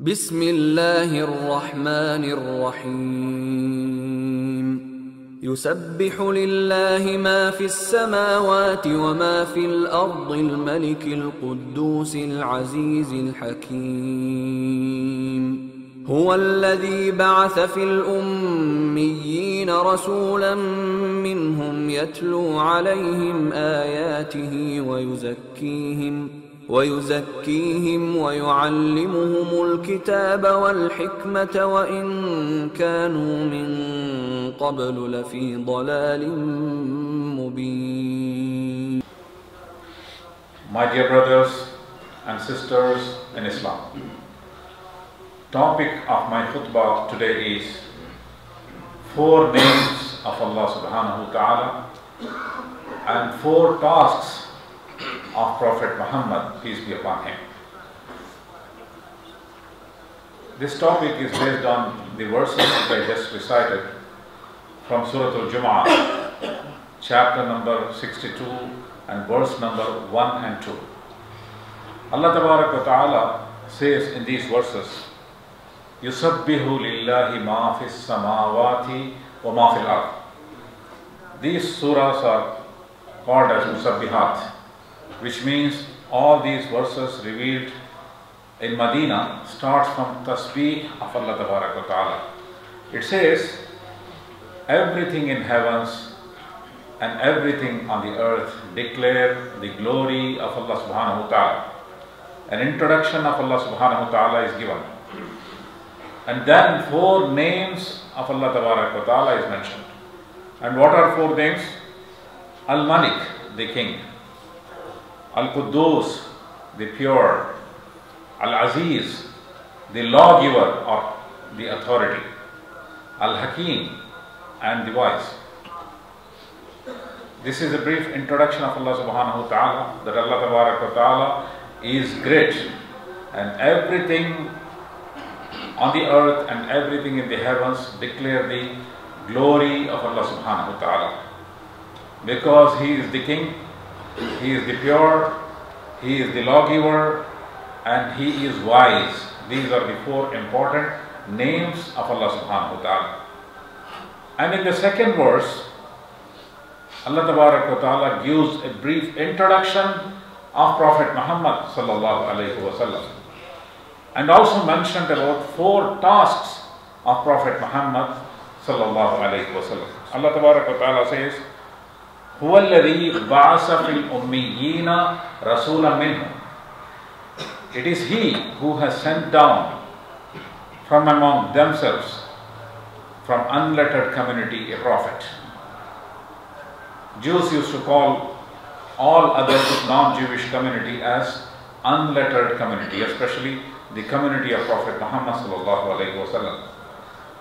بسم الله الرحمن الرحيم. يسبح لله ما في السماوات وما في الأرض الملك القدوس العزيز الحكيم. هو الذي بعث في الأميين رسولا منهم يتلو عليهم آياته ويزكيهم. ويزكيهم ويعلمهم الكتاب والحكمة وإن كانوا من قبل لفي ضلال مبين My dear brothers and sisters in Islam, topic of my khutbah today is four names of Allah subhanahu wa ta'ala and four tasks of Prophet Muhammad, peace be upon him. This topic is based on the verses that I just recited from Surah Al-Jum'ah, chapter number 62 and verse number 1 and 2. Allah Tabarak wa Ta'ala says in these verses, يُسَبِّهُ لِلَّهِ مَا فِي السَّمَاوَاتِ وَمَا فِي الْأَرْضِ These surahs are called as Musabbihat, which means all these verses revealed in Medina starts from Tasbih of Allah Ta'ala. It says, everything in heavens and everything on the earth declare the glory of Allah subhanahu wa ta'ala. An introduction of Allah subhanahu wa ta'ala is given. And then four names of Allah ta'ala is mentioned. And what are four names? Al-Malik, the king. Al-Quddus, the pure. Al-Aziz, the lawgiver or the authority. Al-Hakim, and the wise. This is a brief introduction of Allah subhanahu wa ta'ala, that Allah ta'ala is great and everything on the earth and everything in the heavens declare the glory of Allah subhanahu wa ta'ala. Because He is the King, He is the pure, He is the lawgiver, and He is wise. These are the four important names of Allah subhanahu wa ta'ala. And in the second verse, Allah wa Ta'ala gives a brief introduction of Prophet Muhammad sallallahu alayhi wasallam and also mentioned about four tasks of Prophet Muhammad sallallahu alayhi wasallam. Allah Ta'ala says, هو الذي بعث في الأميين رسولا منهم It is He who has sent down from among themselves from unlettered community a prophet. Jews used to call all other non-Jewish community as unlettered community, especially the community of Prophet Muhammad sallallahu alaihi wasallam.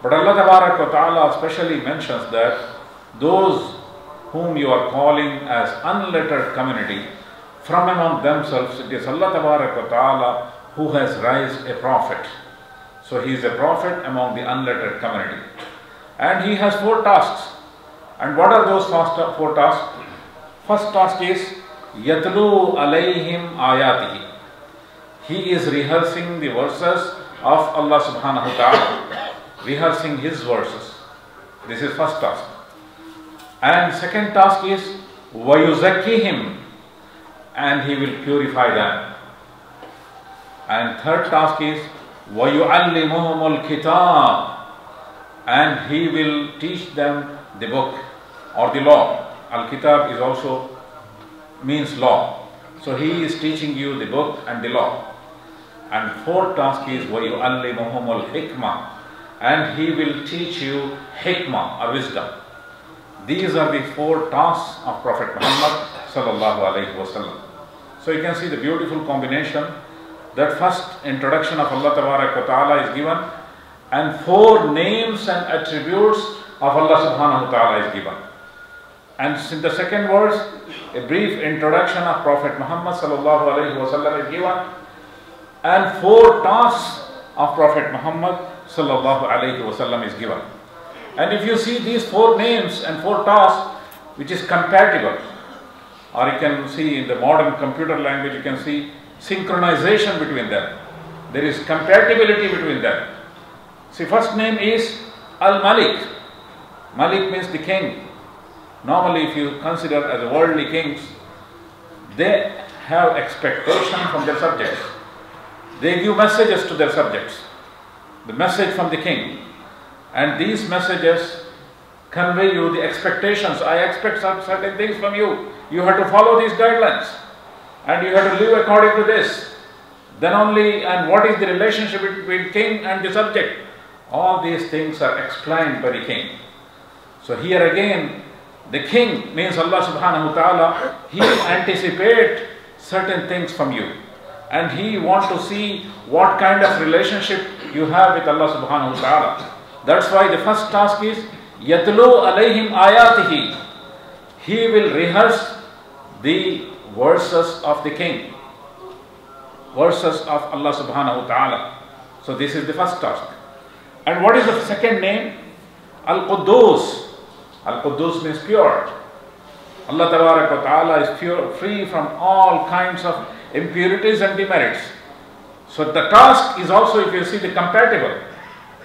But Allah Tabarak wa Ta'ala especially mentions that those whom you are calling as unlettered community, from among themselves, it is Allah Ta'ala who has raised a prophet. So he is a prophet among the unlettered community. And he has four tasks. And what are those four tasks? First task is Yatlu alayhim ayatihi. He is rehearsing the verses of Allah subhanahu wa ta'ala, rehearsing his verses. This is first task. And second task is Vayuzakkihim, and he will purify them. And third task is Vayu'allimuhum al-kitab, and he will teach them the book or the law. Al Kitab is also means law. So he is teaching you the book and the law. And fourth task is وَيُعَلِّمُهُمُ الْحِكْمَةِ and he will teach you hikmah or wisdom. These are the four tasks of Prophet Muhammad sallallahu alaihi wasallam. So you can see the beautiful combination. That first introduction of Allah Ta'ala is given and four names and attributes of Allah subhanahu ta'ala is given. And in the second verse, a brief introduction of Prophet Muhammad sallallahu alayhi wasallam is given, and four tasks of Prophet Muhammad sallallahu alayhi wasallam is given. And if you see these four names and four tasks, which is compatible, or you can see in the modern computer language, you can see synchronization between them. There is compatibility between them. See, first name is Al Malik. Malik means the king. Normally, if you consider as worldly kings, they have expectation from their subjects. They give messages to their subjects. The message from the king. And these messages convey you the expectations. I expect certain things from you. You have to follow these guidelines. And you have to live according to this. Then only, and what is the relationship between king and the subject? All these things are explained by the king. So here again, the king means Allah subhanahu wa ta'ala, he anticipate certain things from you. And he wants to see what kind of relationship you have with Allah subhanahu wa ta'ala. That's why the first task is Yatlu alayhim ayatihi. He will rehearse the verses of the king. Verses of Allah subhanahu wa ta'ala. So this is the first task. And what is the second name? Al-Quddus. Al-Quddus means pure. Allah Ta'ala is pure, free from all kinds of impurities and demerits. So the task is also, if you see, the compatible.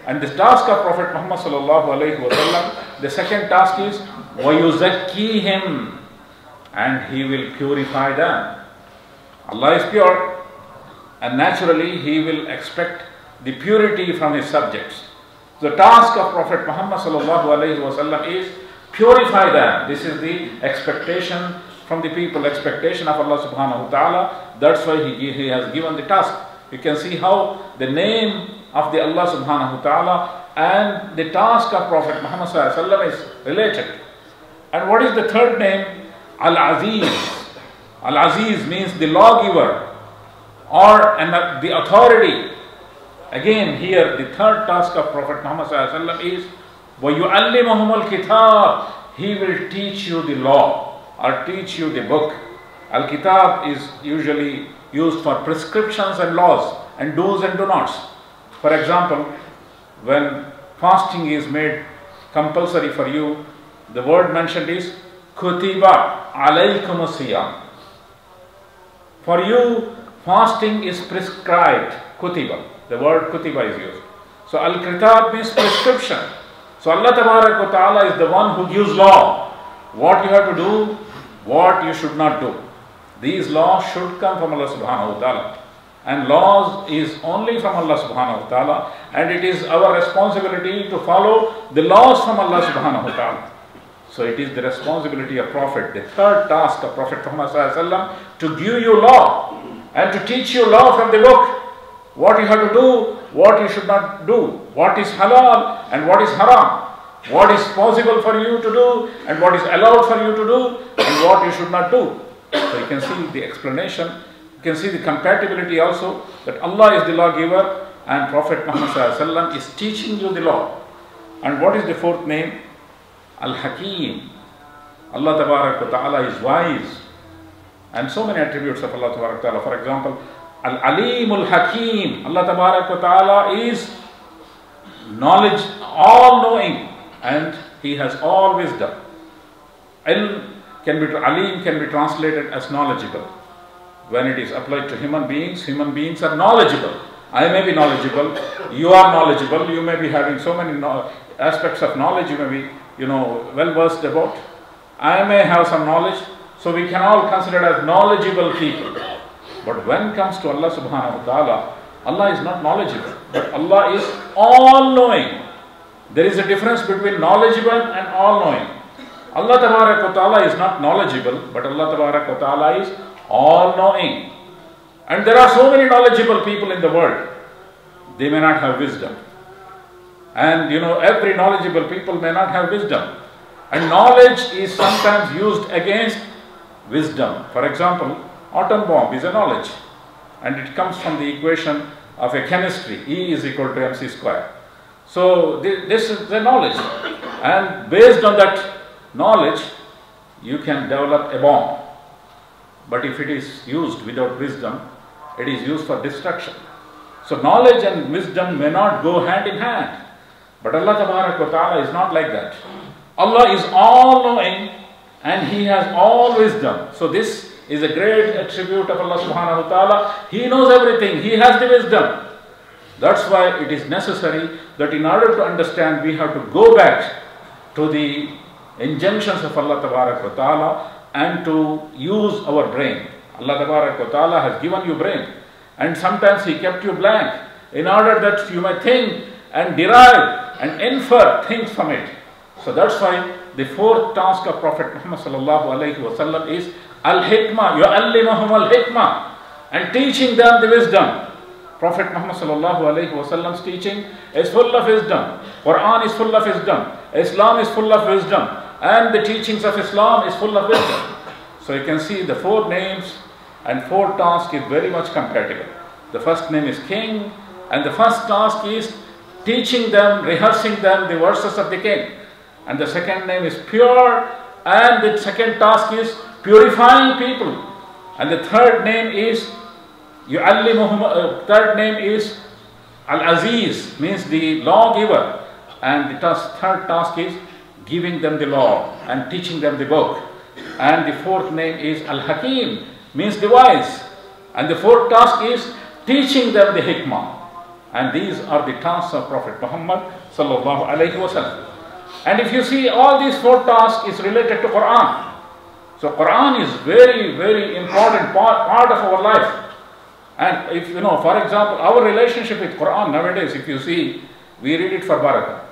And the task of Prophet Muhammad the second task is him, and he will purify them. Allah is pure, and naturally he will expect the purity from his subjects. The task of Prophet Muhammad is purify them. This is the expectation from the people, expectation of Allah subhanahu wa ta'ala. That's why he, he has given the task. You can see how the name of the Allah subhanahu wa ta'ala and the task of Prophet Muhammad sallallahu is related. And what is the third name? Al-Aziz. Al-Aziz means the lawgiver or and the authority. Again here the third task of Prophet Muhammad sallallahu is وَيُعَلِّمَهُمُ الْكِتَابِ He will teach you the law or teach you the book. Al-Kitab is usually used for prescriptions and laws and do's and do nots. For example, when fasting is made compulsory for you, the word mentioned is kutiba alaykum. For you, fasting is prescribed, kutiba. The word kutiba is used. So al-kitab means prescription. So Allah Ta'ala is the one who gives law. What you have to do, what you should not do. These laws should come from Allah subhanahu wa ta'ala. And laws is only from Allah subhanahu wa ta'ala. And it is our responsibility to follow the laws from Allah subhanahu wa ta'ala. So it is the responsibility of Prophet, the third task of Prophet Muhammad to give you law and to teach you law from the book. What you have to do, what you should not do, what is halal and what is haram, what is possible for you to do and what is allowed for you to do and what you should not do. So you can see the explanation, you can see the compatibility also that Allah is the lawgiver and Prophet Muhammad is teaching you the law. And what is the fourth name? Al Hakim. Allah Ta'ala is wise. And so many attributes of Allah Ta'ala. For example, Al Alimul Hakim. Allah Ta'ala is knowledge, all knowing, and He has all wisdom. Ilm can be alim can be translated as knowledgeable. When it is applied to human beings, human beings are knowledgeable. I may be knowledgeable, you are knowledgeable, you may be having so many no aspects of knowledge you may be, you know, well versed about. I may have some knowledge, so we can all consider as knowledgeable people. But when it comes to Allah subhanahu wa ta'ala, Allah is not knowledgeable, but Allah is all knowing. There is a difference between knowledgeable and all knowing. Allah Ta'ala is not knowledgeable, but Allah Ta'ala is all knowing. And there are so many knowledgeable people in the world. They may not have wisdom. And you know, every knowledgeable people may not have wisdom. And knowledge is sometimes used against wisdom. For example, atom bomb is a knowledge. And it comes from the equation of a chemistry, E is equal to mc square. So this is the knowledge. And based on that knowledge, you can develop a bomb. But if it is used without wisdom, it is used for destruction. So knowledge and wisdom may not go hand in hand. But Allah Ta'ala is not like that. Allah is all knowing and He has all wisdom. So this is a great attribute of Allah subhanahu ta'ala. He knows everything. He has the wisdom. That's why it is necessary that in order to understand, we have to go back to the injunctions of Allah Ta'ala and to use our brain. Allah Ta'ala has given you brain and sometimes He kept you blank in order that you may think and derive and infer things from it. So that's why the fourth task of Prophet Muhammad sallallahu alaihi wasallam is al-hikmah, yu'allimuhum al-hikmah and teaching them the wisdom. Prophet Muhammad sallallahu alaihi wasallam's teaching is full of wisdom. Quran is full of wisdom. Islam is full of wisdom. And the teachings of Islam is full of wisdom. So you can see the four names and four tasks is very much compatible. The first name is king and the first task is teaching them, rehearsing them the verses of the king. And the second name is pure and the second task is purifying people. And the third name is uh, third name is Al-Aziz, means the lawgiver. And the task, third task is giving them the law and teaching them the book. And the fourth name is Al-Hakim, means the wise. And the fourth task is teaching them the hikmah. And these are the tasks of Prophet Muhammad sallallahu alaihi wasallam. And if you see all these four tasks is related to Quran. So Quran is very, very important part, part of our life. And if you know, for example, our relationship with Quran nowadays, if you see, we read it for barakah.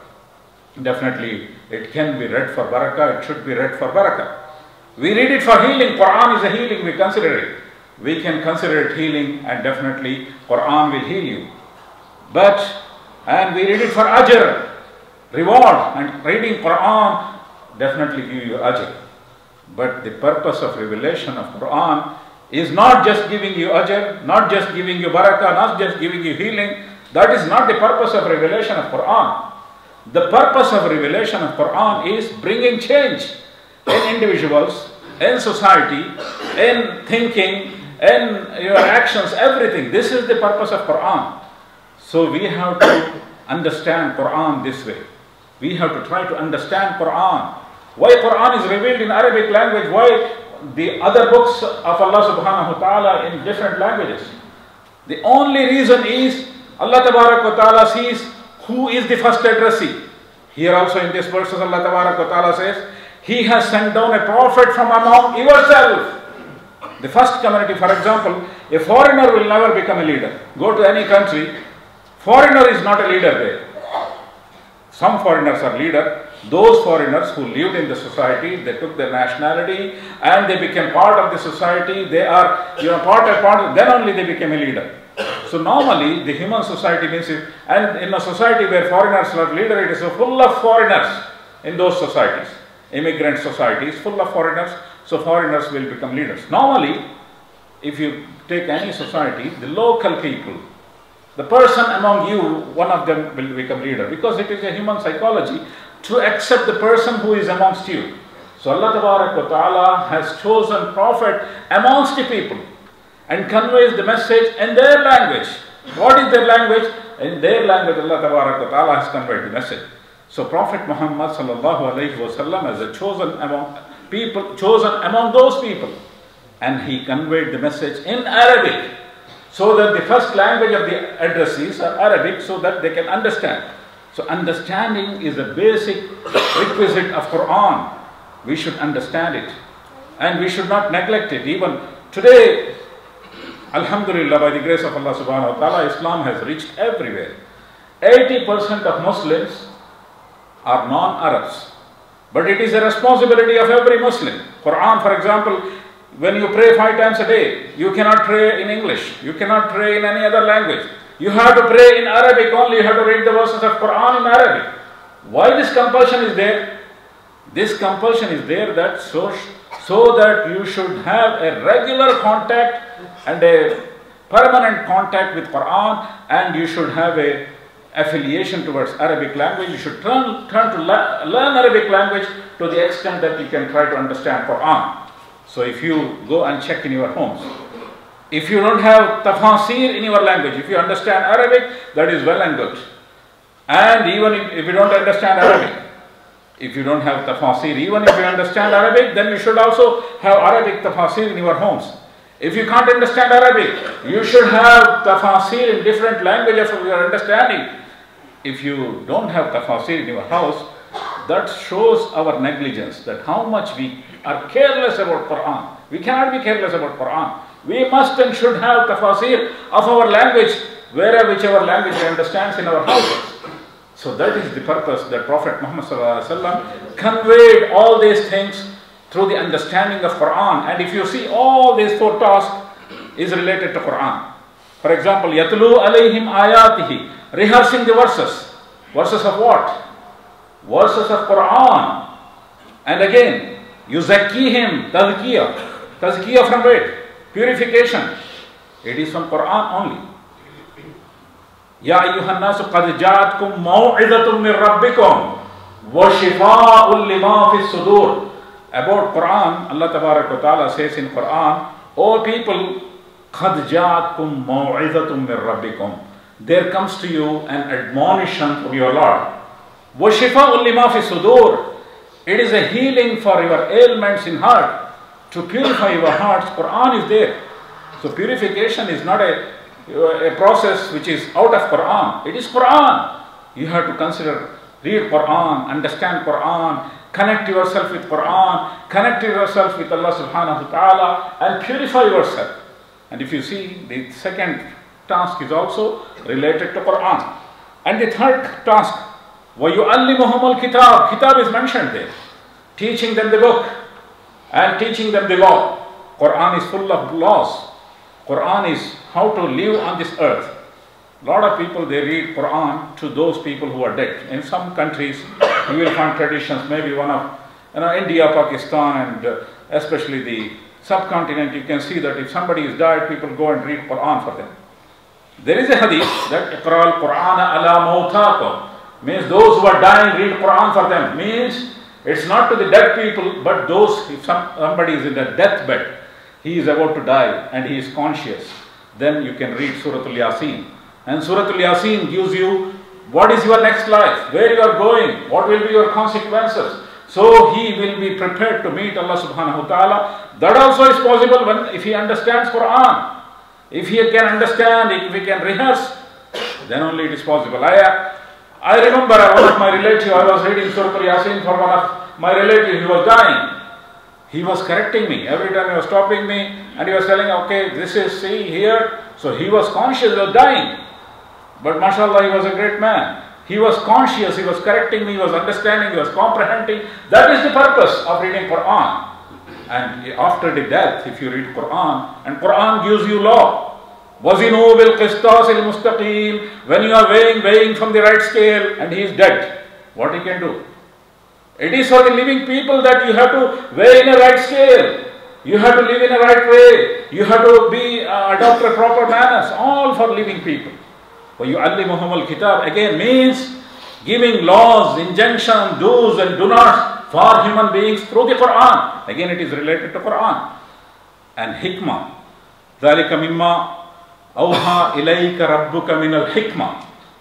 Definitely, it can be read for barakah, it should be read for barakah. We read it for healing, Quran is a healing, we consider it. We can consider it healing and definitely Quran will heal you. But, and we read it for ajr, reward, and reading Quran definitely give you ajr. But the purpose of revelation of Quran is not just giving you ajr, not just giving you barakah, not just giving you healing. That is not the purpose of revelation of Quran. The purpose of revelation of Quran is bringing change in individuals, in society, in thinking, in your actions, everything. This is the purpose of Quran. So we have to understand Quran this way. We have to try to understand Quran. Why Quran is revealed in Arabic language? Why the other books of Allah subhanahu wa ta'ala in different languages? The only reason is Allah ta'ala sees who is the first addressee. Here also in this verse Allah ta'ala says, He has sent down a prophet from among yourself. The first community, for example, a foreigner will never become a leader. Go to any country, foreigner is not a leader there. Some foreigners are leader. Those foreigners who lived in the society, they took their nationality and they became part of the society. They are, you know, part and part. Then only they became a leader. So normally the human society means, it, and in a society where foreigners are leader, it is full of foreigners in those societies. Immigrant societies full of foreigners. So foreigners will become leaders. Normally, if you take any society, the local people, the person among you, one of them will become leader because it is a human psychology to accept the person who is amongst you. So Allah Ta'ala has chosen prophet amongst the people and conveys the message in their language. What is their language? In their language Allah Ta'ala has conveyed the message. So Prophet Muhammad sallallahu alayhi wasallam as a chosen among people, chosen among those people. And he conveyed the message in Arabic so that the first language of the addressees are Arabic so that they can understand. So understanding is a basic requisite of Quran. We should understand it. And we should not neglect it. Even today, Alhamdulillah, by the grace of Allah subhanahu wa ta'ala, Islam has reached everywhere. 80% of Muslims are non-Arabs. But it is a responsibility of every Muslim. Quran, for example, when you pray five times a day, you cannot pray in English. You cannot pray in any other language. You have to pray in Arabic only. You have to read the verses of Quran in Arabic. Why this compulsion is there? This compulsion is there that so, so that you should have a regular contact and a permanent contact with Quran and you should have a affiliation towards Arabic language. You should turn, turn to learn Arabic language to the extent that you can try to understand Quran. So if you go and check in your homes, if you don't have tafsir in your language, if you understand Arabic, that is well and good. And even if, if you don't understand Arabic, if you don't have tafsir, even if you understand Arabic, then you should also have Arabic tafsir in your homes. If you can't understand Arabic, you should have tafsir in different languages of your understanding. If you don't have tafsir in your house, that shows our negligence, that how much we are careless about Quran. We cannot be careless about Quran. We must and should have tafsir of our language, wherever whichever language we understands in our houses. So that is the purpose that Prophet Muhammad conveyed all these things through the understanding of Quran. And if you see all these four tasks is related to Quran. For example, yatlu alayhim ayatihi, rehearsing the verses. Verses of what? Verses of Quran. And again, yuzakkihim, tazkiyah. Tazkiyah from where? Purification. It is from Quran only. يا أيها الناس قد جاءتكم موعظة من ربكم وشفاء لما في الصدور about Quran Allah تبارك وتعالى says in Quran O people قد جاءتكم موعظة من ربكم there comes to you an admonition from your Lord وشفاء لما في الصدور it is a healing for your ailments in heart to purify your hearts Quran is there so purification is not a a process which is out of Quran. It is Quran. You have to consider, read Quran, understand Quran, connect yourself with Quran, connect yourself with Allah subhanahu wa ta'ala and purify yourself. And if you see, the second task is also related to Quran. And the third task, وَيُعَلِّمُهُمُ الْكِتَابِ Kitab is mentioned there. Teaching them the book and teaching them the law. Quran is full of laws. Quran is how to live on this earth. A lot of people they read Quran to those people who are dead. In some countries, you will find traditions. Maybe one of you know India, Pakistan, and uh, especially the subcontinent. You can see that if somebody is died, people go and read Quran for them. There is a hadith that Iqra al Quran ala mawtakum means those who are dying read Quran for them. Means it's not to the dead people, but those if some, somebody is in the deathbed he is about to die and he is conscious, then you can read Surah Al-Yasin. And Surah Al-Yasin gives you what is your next life, where you are going, what will be your consequences. So he will be prepared to meet Allah subhanahu wa ta'ala. That also is possible when if he understands Quran. If he can understand, if he can rehearse, then only it is possible. I, I remember one of my relatives, I was reading Surah Al-Yasin for one of my relatives, he was dying. He was correcting me. Every time he was stopping me and he was telling, okay, this is, see here. So he was conscious of dying. But mashallah, he was a great man. He was conscious, he was correcting me, he was understanding, he was comprehending. That is the purpose of reading Quran. And after the death, if you read Quran, and Quran gives you law. وَزِنُوا بِالْقِسْطَاسِ الْمُسْتَقِيمِ When you are weighing, weighing from the right scale, and he is dead, what he can do? It is for the living people that you have to weigh in a right scale. You have to live in a right way. You have to be uh, adopt a proper manners. All for living people. وَيُعَلِّمُهُمُ الْكِتَابِ again means giving laws, injunctions, do's and do nots for human beings through the Quran. Again it is related to Quran. And hikmah. ذَلِكَ مِمَّا أَوْحَى إِلَيْكَ رَبُّكَ مِنَ الْحِكْمَةِ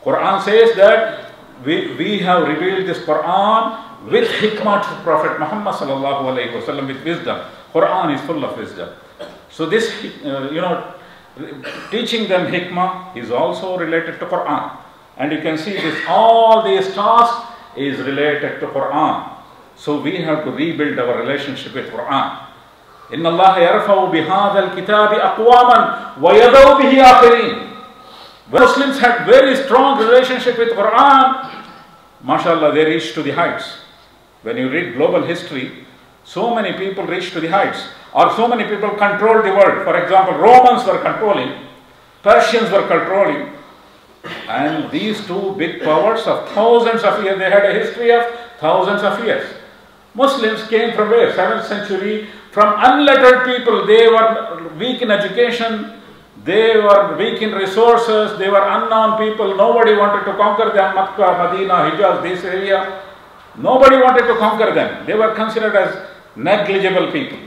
Quran says that we, we have revealed this Quran with hikmah to Prophet Muhammad sallallahu alaihi wasallam with wisdom. Quran is full of wisdom. So this, uh, you know, teaching them hikmah is also related to Quran. And you can see this, all these tasks is related to Quran. So we have to rebuild our relationship with Quran. إن الله يرفع بهذا الكتاب أقواما ويذو به آخرين. Muslims had very strong relationship with Quran. MashaAllah, they reached to the heights. When you read global history, so many people reached to the heights, or so many people controlled the world. For example, Romans were controlling, Persians were controlling, and these two big powers of thousands of years, they had a history of thousands of years. Muslims came from where? 7th century, from unlettered people. They were weak in education, they were weak in resources, they were unknown people. Nobody wanted to conquer them, Makkah, Medina, Hijaz, this area. Nobody wanted to conquer them. They were considered as negligible people.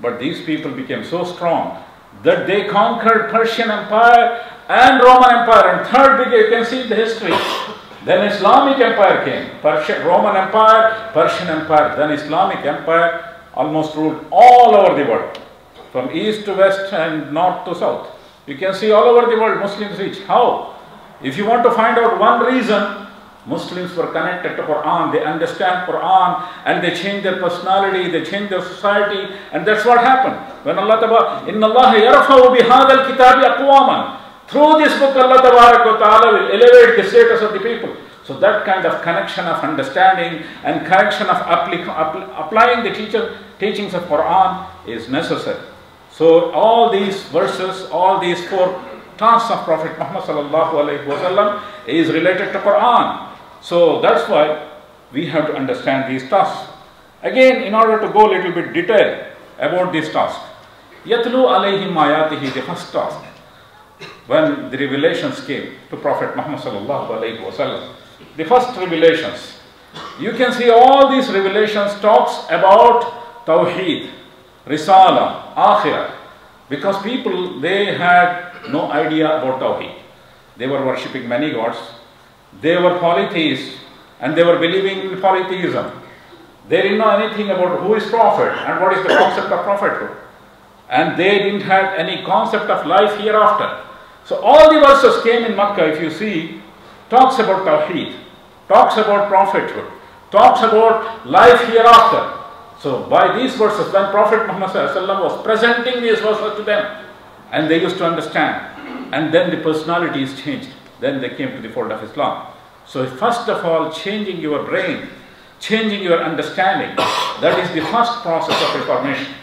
But these people became so strong that they conquered Persian Empire and Roman Empire. And third you can see the history. Then Islamic Empire came. Persian, Roman Empire, Persian Empire. Then Islamic Empire almost ruled all over the world. from east to west and north to south. You can see all over the world Muslims reach. How? If you want to find out one reason, Muslims were connected to Quran, they understand Quran and they change their personality, they change their society, and that's what happened. When Allah Ta'ala, Inna Allah yarfa'u bihadal kitabi aqwaman. Through this book, Allah Ta'ala will elevate the status of the people. So that kind of connection of understanding and connection of applying the teacher, teachings of Quran is necessary. So all these verses, all these four tasks of Prophet Muhammad is related to Quran. So that's why we have to understand these tasks. Again, in order to go a little bit detail about this task, Yatlu alayhim ayatihi, the first task, when the revelations came to Prophet Muhammad sallallahu alaihi wasallam, the first revelations. You can see all these revelations talks about Tawheed, Risala, Akhirah. Because people, they had no idea about Tawheed. They were worshipping many gods. They were polytheists and they were believing in polytheism. They didn't know anything about who is prophet and what is the concept of prophethood. And they didn't have any concept of life hereafter. So all the verses came in Makkah, if you see, talks about Tawheed talks about prophethood, talks about life hereafter. So by these verses, when Prophet Muhammad was presenting these verses to them, and they used to understand, and then the personalities changed. Then they came to the fold of Islam. So first of all, changing your brain, changing your understanding, that is the first process of reformation.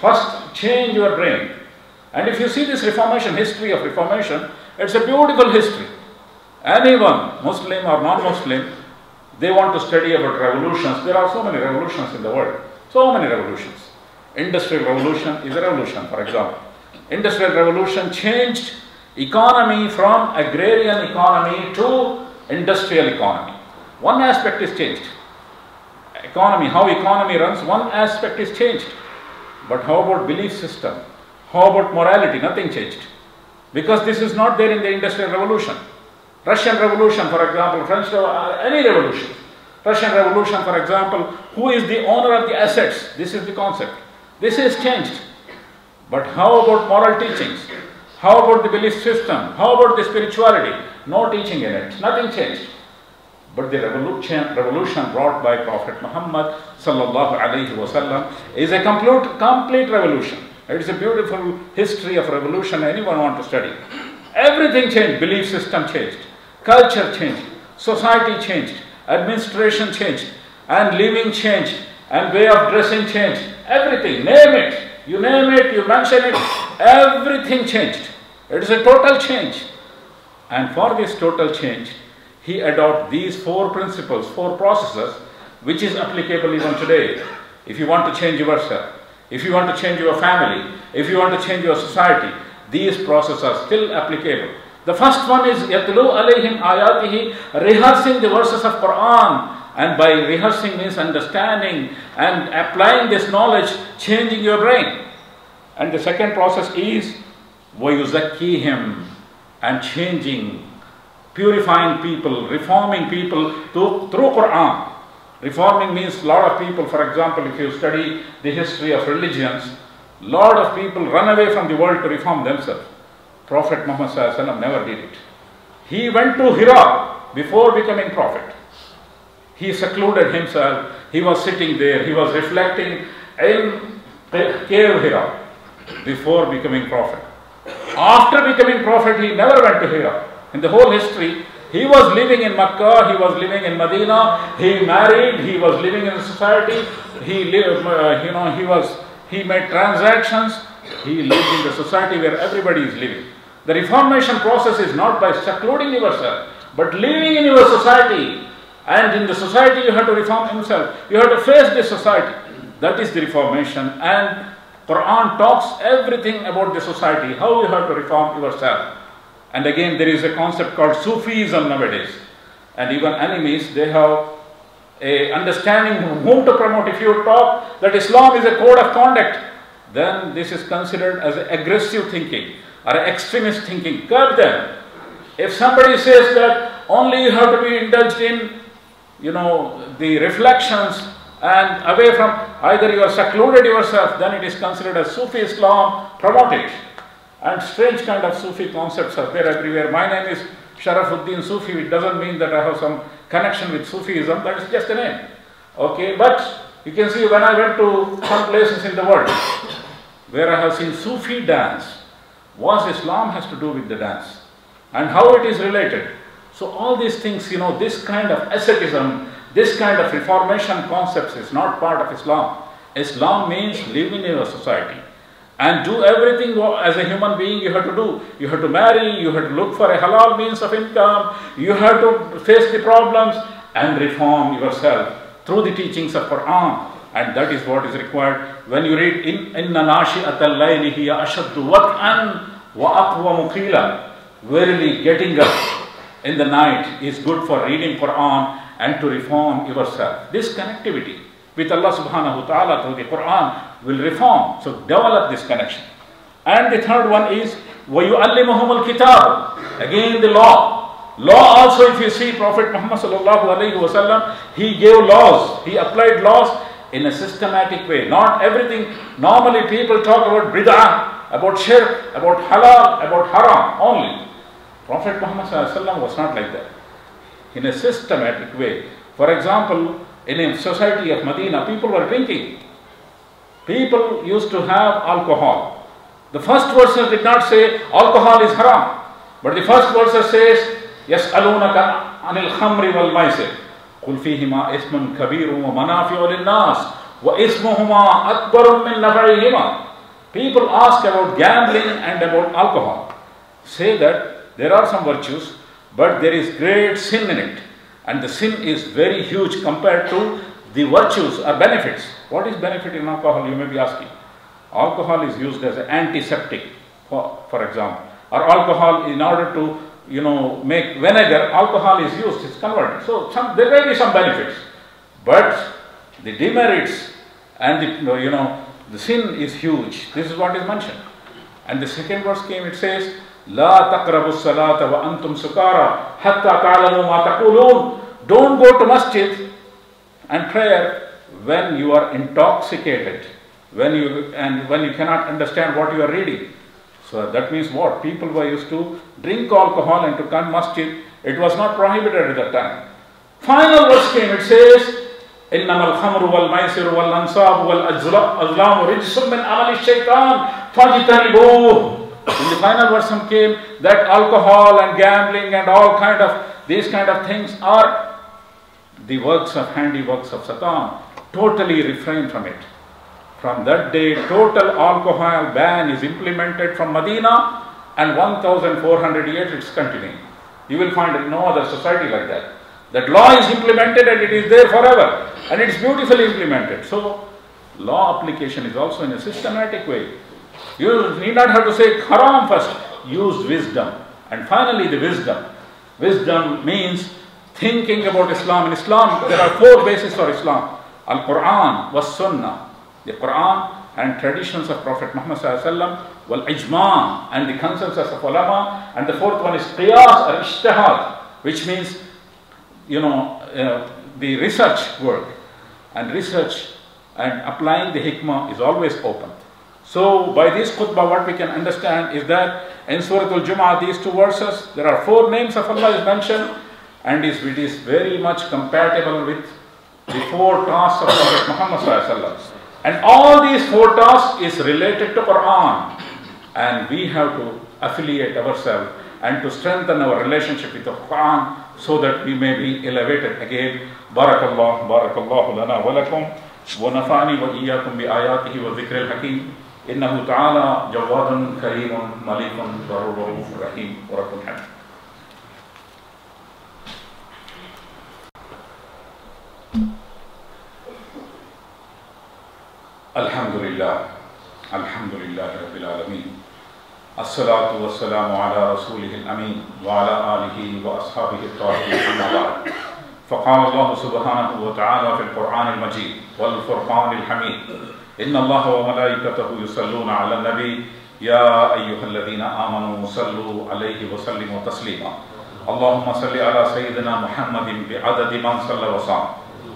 First, change your brain. And if you see this reformation, history of reformation, it's a beautiful history. Anyone, Muslim or non-Muslim, they want to study about revolutions. There are so many revolutions in the world. So many revolutions. Industrial revolution is a revolution, for example. Industrial revolution changed economy from agrarian economy to industrial economy. One aspect is changed. Economy, how economy runs, one aspect is changed. But how about belief system? How about morality? Nothing changed. Because this is not there in the industrial revolution. Russian Revolution, for example, French, uh, any revolution. Russian Revolution, for example, who is the owner of the assets? This is the concept. This is changed. But how about moral teachings? How about the belief system? How about the spirituality? No teaching in it. Nothing changed. But the revolution, revolution brought by Prophet Muhammad sallallahu alaihi wasallam is a complete, complete revolution. It is a beautiful history of revolution anyone want to study. Everything changed. Belief system changed. Culture changed, society changed, administration changed, and living changed, and way of dressing changed. Everything, name it. You name it, you mention it, everything changed. It is a total change. And for this total change, he adopted these four principles, four processes, which is applicable even today. If you want to change yourself, if you want to change your family, if you want to change your society, these processes are still applicable. The first one is yatlu alayhim ayatihi, rehearsing the verses of Quran. And by rehearsing means understanding and applying this knowledge, changing your brain. And the second process is him and changing, purifying people, reforming people to, through Quran. Reforming means a lot of people, for example, if you study the history of religions, a lot of people run away from the world to reform themselves. Prophet Muhammad never did it. He went to Hira before becoming prophet. He secluded himself. He was sitting there. He was reflecting in the cave Hira before becoming prophet. After becoming prophet, he never went to Hira. In the whole history, he was living in Makkah, he was living in Medina, he married, he was living in society, he lived, uh, you know, he was, he made transactions, he lived in the society where everybody is living. The reformation process is not by secluding yourself, but living in your society. And in the society, you have to reform himself. You have to face the society. That is the reformation. And Quran talks everything about the society, how you have to reform yourself. And again, there is a concept called Sufism nowadays. And even enemies, they have a understanding whom to promote. If you talk that Islam is a code of conduct, then this is considered as aggressive thinking or extremist thinking. Curb them. If somebody says that only you have to be indulged in, you know, the reflections and away from, Either you are secluded yourself, then it is considered as Soofi Islam, promote it. And strange kind of Sufi concepts are there everywhere. My name is Sharafuddin Sufi. It doesn't mean that I have some connection with Sufism. That is just a name. Okay, but you can see when I went to some places in the world where I have seen Sufi dance, what Islam has to do with the dance and how it is related. So all these things, you know, this kind of asceticism, this kind of reformation concepts is not part of Islam. Islam means living in a society and do everything as a human being you have to do. You have to marry, you have to look for a halal means of income, you have to face the problems and reform yourself through the teachings of Quran. And that is what is required when you read in Inna Nashi'at al-layli hiya ashaddu wat'an wa aqwa muqila. Verily getting up in the night is good for reading Quran and to reform yourself. This connectivity with Allah subhanahu wa ta'ala through the Quran will reform. So develop this connection. And the third one is وَيُعَلِّمُهُمُ الْكِتَابِ Again the law. Law also if you see Prophet Muhammad sallallahu alayhi wa sallam, he gave laws. He applied laws in a systematic way. Not everything. Normally people talk about bid'ah, about shirk, about halal, about haram only. Prophet Muhammad sallallahu alayhi wa sallam was not like that. In a systematic way. For example, in a society of Medina, people were drinking. People used to have alcohol. The first verse did not say alcohol is haram. But the first verse says, يسألونك عن الخمر والميسر قل فيهما اسم كبير ومنافع للناس واسمهما أكبر من نفعهما People ask about gambling and about alcohol. Say that there are some virtues, but there is great sin in it. And the sin is very huge compared to the virtues or benefits. What is benefit in alcohol? You may be asking. Alcohol is used as an antiseptic, for, for example. Or alcohol, in order to you know, make vinegar, alcohol is used, it's converted. So some, there may be some benefits. But the demerits and the, you know, the sin is huge. This is what is mentioned. And the second verse came, it says, لا تقربوا الصلاة وأنتم سكارى حتى تعلموا ما تقولون Don't go to masjid and prayer when you are intoxicated, when you and when you cannot understand what you are reading. So that means what? People were used to drink alcohol and to come masjid. It was not prohibited at that time. Final verse came, it says, إنما الخمر والميسر والأنصاب والأزلام رجس من عمل الشيطان فاجتنبوه in the final verse came that alcohol and gambling and all kind of these kind of things are the works of handiworks of Satan. Totally refrain from it. From that day, total alcohol ban is implemented from Medina and 1400 years it's continuing. You will find no other society like that. That law is implemented and it is there forever and it's beautifully implemented. So, law application is also in a systematic way. You need not have to say haram first. Use wisdom. And finally, the wisdom. Wisdom means thinking about Islam. In Islam, there are four bases for Islam Al Quran was Sunnah. The Quran and traditions of Prophet Muhammad wal ijma and the consensus of ulama. And the fourth one is qiyas or ijtihad, which means, you know, uh, the research work. And research and applying the hikmah is always open. So by this khutbah what we can understand is that in Surah Al-Jum'ah these two verses there are four names of Allah is mentioned and is, it is very much compatible with the four tasks of Prophet Muhammad and all these four tasks is related to Quran and we have to affiliate ourselves and to strengthen our relationship with the Quran so that we may be elevated again. Barakallah, barakallahu lana wa lakum wa nafani wa iyyakum bi ayatihi wa dhikril hakim. إنه تعالى جواد كريم مليك ضرور رؤوف رحيم ورب حميد الحمد لله الحمد لله رب العالمين. الصلاة والسلام على رسوله الأمين وعلى آله وأصحابه الطاهرين بعد. فقال الله سبحانه وتعالى في القرآن المجيد والفرقان الحميد ان اللہ و ملائکتہ یسلون علی نبی یا ایوہ الذین آمنوا مسلو علیہ وسلم و تسلیم اللہم صلی علی سیدنا محمد بعدد من صلی وصام.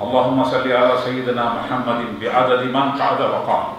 اللہم صلی علی سیدنا محمد بعدد من قعد وقام.